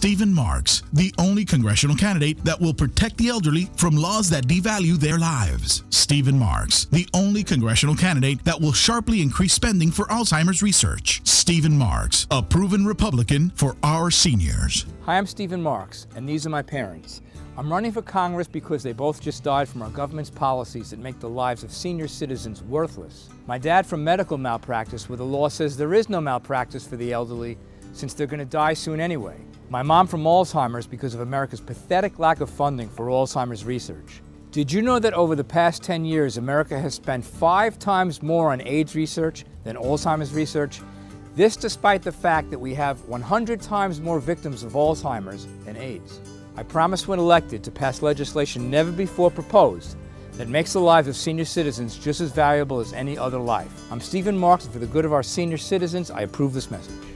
Stephen Marks, the only congressional candidate that will protect the elderly from laws that devalue their lives. Stephen Marks, the only congressional candidate that will sharply increase spending for Alzheimer's research. Stephen Marks, a proven Republican for our seniors. Hi, I'm Stephen Marks, and these are my parents. I'm running for Congress because they both just died from our government's policies that make the lives of senior citizens worthless. My dad from medical malpractice, where the law says there is no malpractice for the elderly since they're going to die soon anyway. My mom from Alzheimer's because of America's pathetic lack of funding for Alzheimer's research. Did you know that over the past 10 years, America has spent five times more on AIDS research than Alzheimer's research? This despite the fact that we have 100 times more victims of Alzheimer's than AIDS. I promise when elected to pass legislation never before proposed that makes the lives of senior citizens just as valuable as any other life. I'm Stephen Marks, and for the good of our senior citizens, I approve this message.